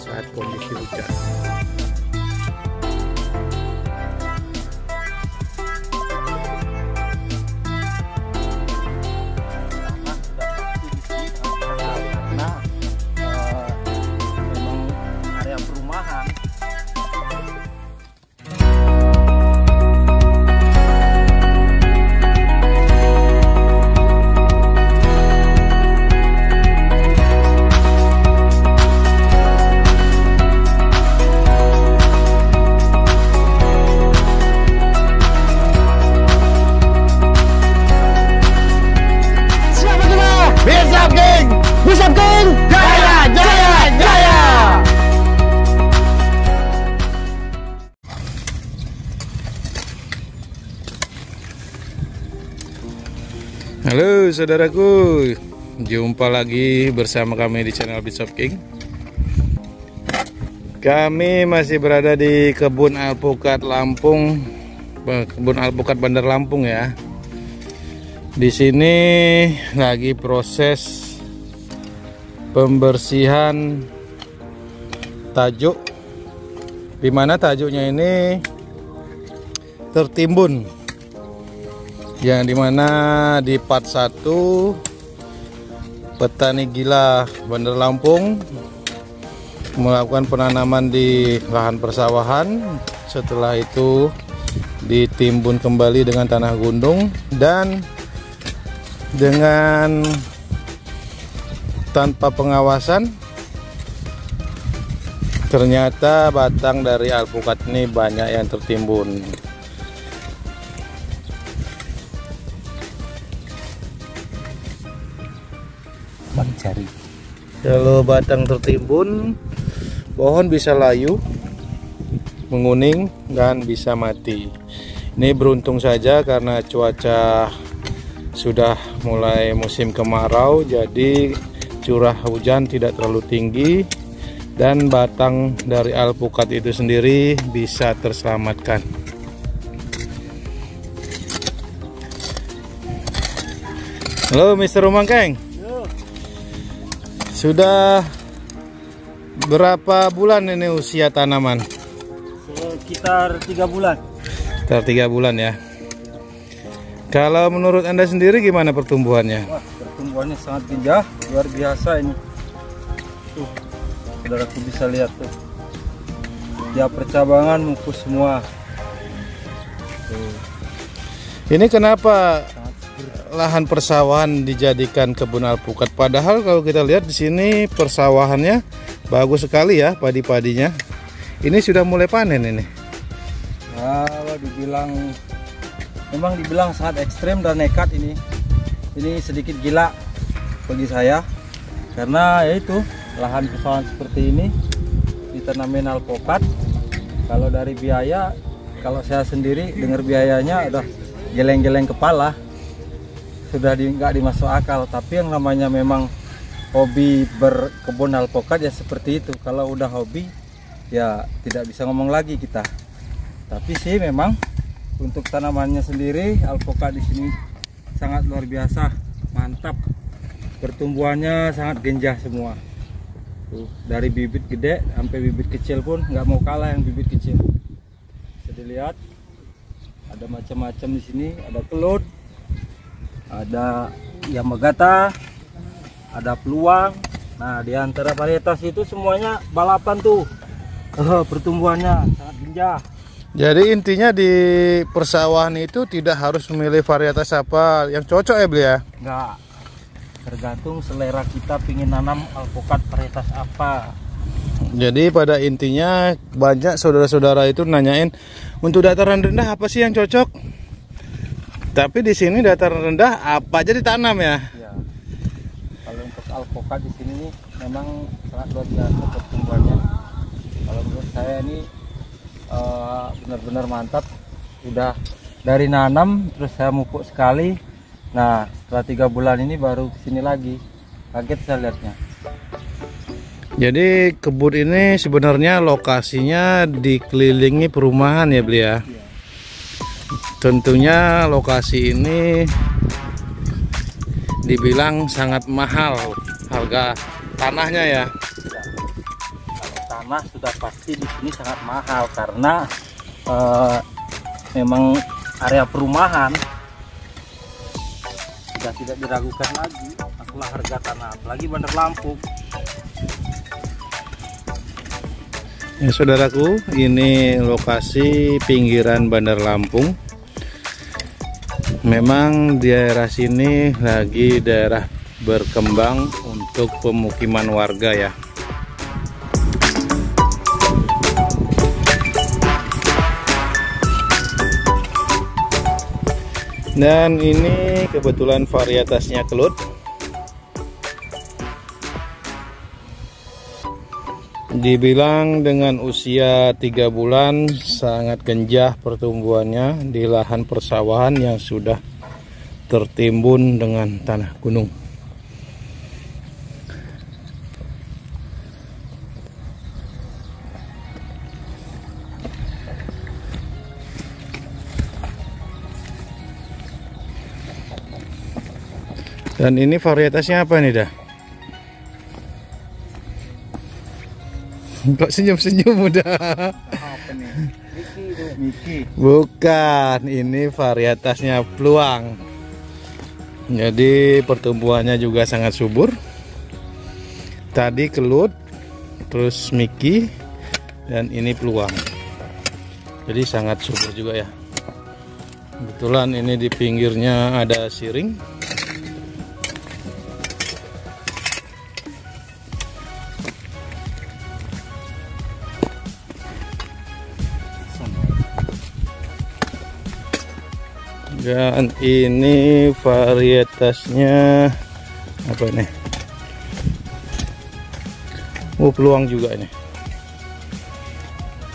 saat kondisi hujan. karena eh, memang area perumahan Halo saudaraku, jumpa lagi bersama kami di channel Bishop King. Kami masih berada di kebun alpukat Lampung, kebun alpukat Bandar Lampung ya. Di sini lagi proses pembersihan tajuk di mana tajuknya ini tertimbun yang di mana di part 1 petani gila Bandar Lampung. Melakukan penanaman di lahan persawahan. Setelah itu ditimbun kembali dengan tanah gundung. Dan dengan tanpa pengawasan ternyata batang dari alpukat ini banyak yang tertimbun cari. Kalau batang tertimbun pohon bisa layu menguning dan bisa mati. Ini beruntung saja karena cuaca sudah mulai musim kemarau jadi curah hujan tidak terlalu tinggi dan batang dari alpukat itu sendiri bisa terselamatkan. Halo Mr. Rumangkeng Sudah berapa bulan ini usia tanaman? sekitar tiga bulan Sekitar tiga bulan ya Kalau menurut anda sendiri gimana pertumbuhannya? wah pertumbuhannya sangat gejah luar biasa ini tuh saudaraku bisa lihat tuh ya percabangan mupus semua tuh Ini kenapa. Lahan persawahan dijadikan kebun alpukat? Padahal kalau kita lihat di sini persawahannya bagus sekali ya padi-padinya. Ini sudah mulai panen ini. kalau dibilang memang dibilang sangat ekstrim dan nekat ini ini sedikit gila bagi saya karena yaitu lahan persawahan seperti ini ditanamin alpukat kalau dari biaya kalau saya sendiri dengar biayanya udah geleng-geleng kepala sudah di, nggak dimasuk akal. Tapi yang namanya memang hobi berkebun alpukat ya seperti itu. Kalau udah hobi ya tidak bisa ngomong lagi kita. Tapi sih memang untuk tanamannya sendiri alpukat di sini sangat luar biasa mantap. Pertumbuhannya sangat genjah semua. Tuh, dari bibit gede sampai bibit kecil pun nggak mau kalah yang bibit kecil. Bisa dilihat ada macam-macam di sini ada kelut ada yamagata ada peluang nah di antara varietas itu semuanya balapan tuh Eh, pertumbuhannya sangat genjah Jadi intinya di persawahan itu tidak harus memilih varietas apa yang cocok ya beli ya. Enggak. Tergantung selera kita pingin nanam alpukat varietas apa. Jadi pada intinya banyak saudara-saudara itu nanyain untuk dataran rendah apa sih yang cocok? Tapi di sini dataran rendah apa aja ditanam ya? Ya. Kalau untuk alpukat di sini nih memang sangat luar biasa pertumbuhannya. Kalau menurut saya ini eh, benar-benar mantap. Udah dari nanam terus saya mupuk sekali. Nah setelah tiga bulan ini baru ke sini lagi. Kaget saya lihatnya. Jadi kebun ini sebenarnya lokasinya dikelilingi perumahan ya beli ya. Tentunya lokasi ini dibilang sangat mahal harga tanahnya ya. Kalau karena sudah pasti di sini sangat mahal karena uh, memang area perumahan sudah tidak diragukan lagi masalah harga tanah apalagi Bandar Lampung Ya saudaraku, ini lokasi pinggiran Bandar Lampung. Memang daerah sini lagi daerah berkembang untuk pemukiman warga ya. Dan ini kebetulan varietasnya kelut. Dibilang dengan usia tiga bulan sangat genjah pertumbuhannya di lahan persawahan yang sudah tertimbun dengan tanah gunung. Dan ini varietasnya apa nih dah? Kok senyum-senyum udah? apa nih Miki Miki Bukan, ini varietasnya peluang. Jadi pertumbuhannya juga sangat subur. Tadi kelut, terus Miki, dan ini peluang. Jadi sangat subur juga ya. Kebetulan ini di pinggirnya ada siring. Dan ini varietasnya apa nih oh peluang juga ini.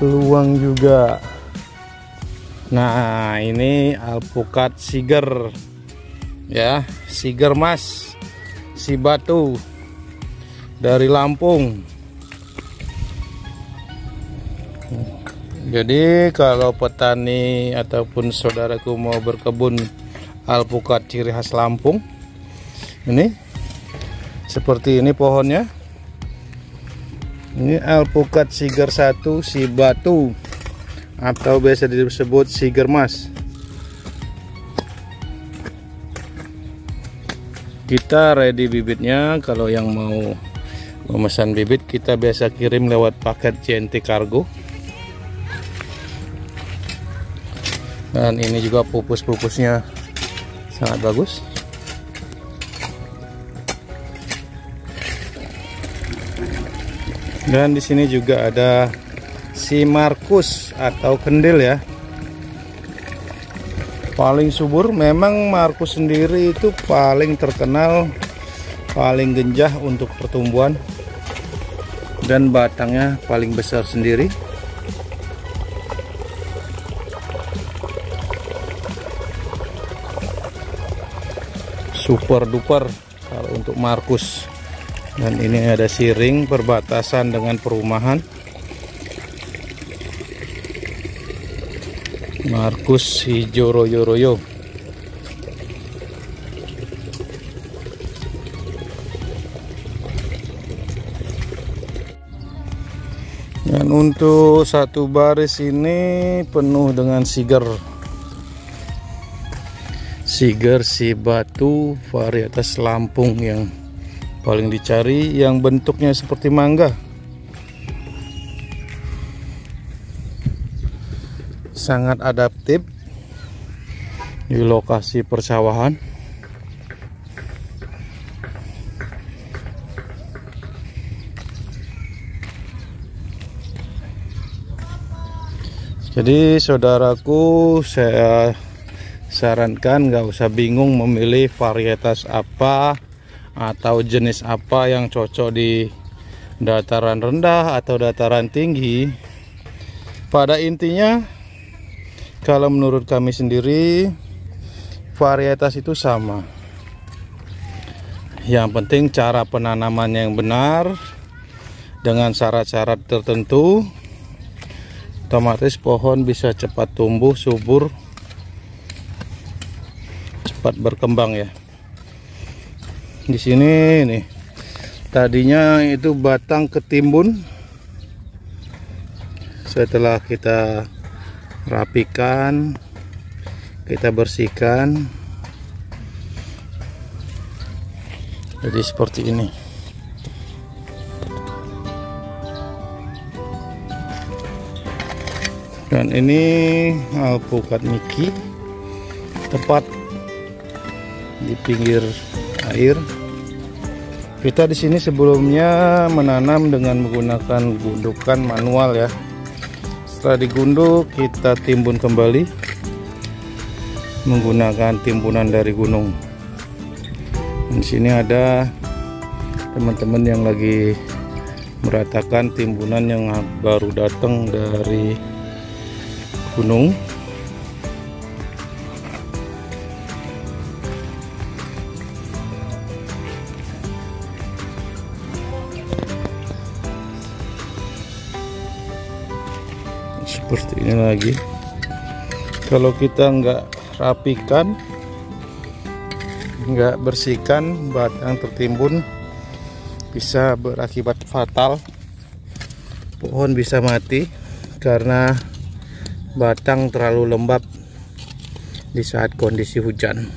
Peluang juga. Nah ini alpukat siger. Ya siger mas. Si batu. Dari Lampung Jadi kalau petani ataupun saudaraku mau berkebun alpukat ciri khas Lampung ini seperti ini pohonnya. Ini alpukat siger satu si batu atau biasa disebut siger mas. Kita ready bibitnya kalau yang mau memesan bibit kita biasa kirim lewat paket CNT Cargo dan ini juga pupus-pupusnya. Sangat bagus. Dan di sini juga ada si Markus atau kendil ya. Paling subur memang Markus sendiri itu paling terkenal paling genjah untuk pertumbuhan. Dan batangnya paling besar sendiri super duper kalau untuk Markus. Dan ini ada siring perbatasan dengan perumahan. Markus hijau royo royo dan untuk satu baris ini penuh dengan siger Siger si batu varietas Lampung yang paling dicari yang bentuknya seperti mangga. Sangat adaptif di lokasi persawahan. Jadi saudaraku saya sarankan nggak usah bingung memilih varietas apa atau jenis apa yang cocok di dataran rendah atau dataran tinggi. Pada intinya kalau menurut kami sendiri varietas itu sama. Yang penting cara penanaman yang benar dengan syarat-syarat tertentu otomatis pohon bisa cepat tumbuh subur cepat berkembang ya. Di sini nih tadinya itu batang ketimbun. Setelah kita rapikan kita bersihkan. Jadi seperti ini. Dan ini alpukat Miki tepat di pinggir air. Kita di sini sebelumnya menanam dengan menggunakan gundukan manual ya. Setelah digunduk kita timbun kembali menggunakan timbunan dari gunung. Di sini ada teman-teman yang lagi meratakan timbunan yang baru datang dari gunung ini lagi. Kalau kita nggak rapikan nggak bersihkan batang tertimbun bisa berakibat fatal. Pohon bisa mati karena batang terlalu lembab di saat kondisi hujan